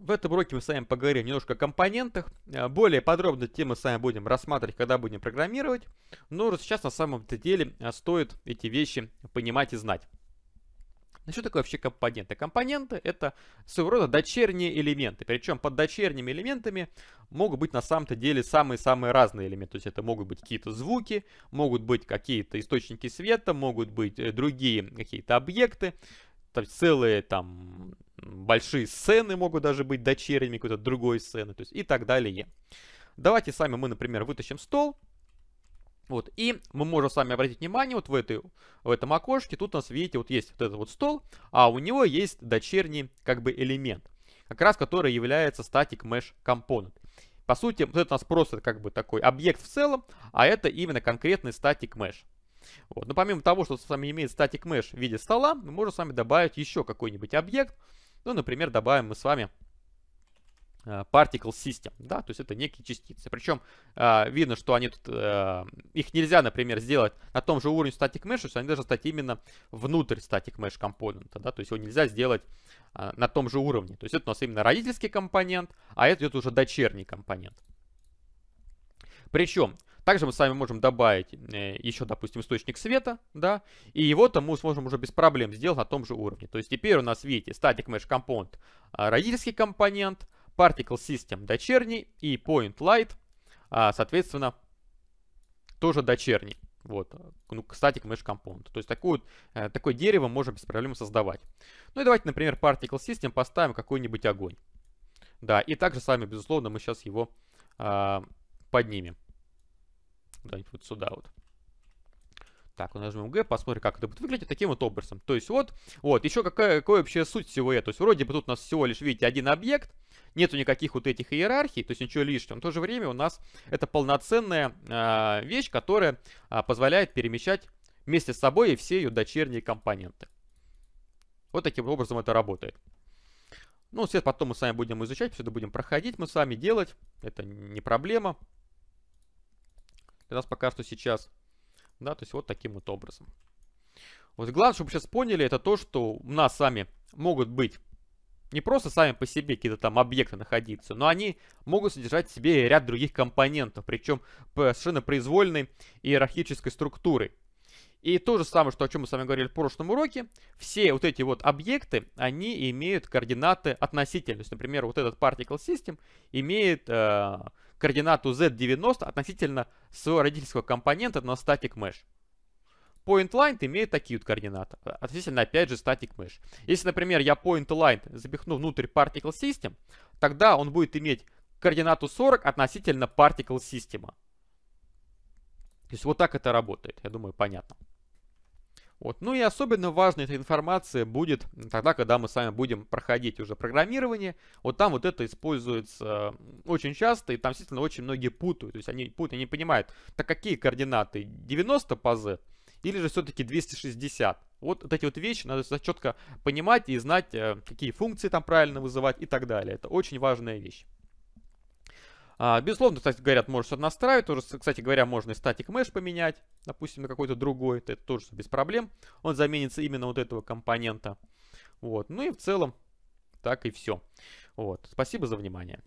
В этом уроке мы с вами поговорим немножко о компонентах. Э, более подробно темы с вами будем рассматривать, когда будем программировать. Но сейчас на самом деле э, стоит эти вещи понимать и знать. Что такое вообще компоненты? Компоненты — это своего рода дочерние элементы. Причем под дочерними элементами могут быть на самом-то деле самые-самые разные элементы. То есть это могут быть какие-то звуки, могут быть какие-то источники света, могут быть э, другие какие-то объекты. Есть целые там большие сцены могут даже быть дочерними какой-то другой сцены, то есть и так далее. Давайте сами мы, например, вытащим стол. Вот, и мы можем с вами обратить внимание, вот в, этой, в этом окошке, тут у нас, видите, вот есть вот этот вот стол, а у него есть дочерний, как бы, элемент, как раз который является static mesh component. По сути, вот это у нас просто, как бы, такой объект в целом, а это именно конкретный static mesh. Вот. Но помимо того, что с вами имеет static mesh в виде стола, мы можем с вами добавить еще какой-нибудь объект, ну, например, добавим мы с вами э, particle system, да, то есть это некие частицы. Причем э, видно, что они тут, э, их нельзя, например, сделать на том же уровне static mesh, то есть они должны стать именно внутрь static mesh компонента, да, то есть его нельзя сделать э, на том же уровне. То есть это у нас именно родительский компонент, а это идет уже дочерний компонент. Причем также мы с вами можем добавить э, еще, допустим, источник света, да, и его-то мы сможем уже без проблем сделать на том же уровне. То есть теперь у нас, видите, static mesh component а, родительский компонент, particle system дочерний и point light, а, соответственно, тоже дочерний. Вот, ну, static mesh component. То есть такое, э, такое дерево можем без проблем создавать. Ну и давайте, например, particle system поставим какой-нибудь огонь. Да, и также с вами, безусловно, мы сейчас его а, поднимем. Куда-нибудь вот сюда вот. Так, нажмем G, посмотрим, как это будет выглядеть таким вот образом. То есть вот, вот, еще какая, какая вообще суть всего этого. То есть вроде бы тут у нас всего лишь, видите, один объект, нету никаких вот этих иерархий, то есть ничего лишнего. Но в то же время у нас это полноценная э, вещь, которая э, позволяет перемещать вместе с собой все ее дочерние компоненты. Вот таким образом это работает. Ну, свет потом мы с вами будем изучать, все это будем проходить, мы с вами делать, это не проблема для нас пока что сейчас. Да, то есть вот таким вот образом. Вот главное, чтобы вы сейчас поняли, это то, что у нас с вами могут быть не просто сами по себе какие-то там объекты находиться, но они могут содержать в себе ряд других компонентов, причем совершенно произвольной иерархической структуры. И то же самое, что о чем мы с вами говорили в прошлом уроке, все вот эти вот объекты, они имеют координаты относительности. Например, вот этот particle system имеет э, координату z90 относительно своего родительского компонента на static mesh. Point line имеет такие вот координаты, относительно опять же static mesh. Если, например, я point line запихну внутрь particle system, тогда он будет иметь координату 40 относительно particle system. То есть вот так это работает, я думаю, понятно. Вот. Ну и особенно важная эта информация будет тогда, когда мы с вами будем проходить уже программирование. Вот там вот это используется очень часто, и там действительно очень многие путают. То есть они путают, они не понимают, так какие координаты? 90 по z или же все-таки 260? Вот, вот эти вот вещи надо четко понимать и знать, э, какие функции там правильно вызывать и так далее. Это очень важная вещь. А, безусловно, кстати говоря, что-то настраивать. Тоже, кстати говоря, можно и статик mesh поменять, допустим, на какой-то другой. Это тоже без проблем. Он заменится именно вот этого компонента. Вот. Ну и в целом так и все. Вот. Спасибо за внимание.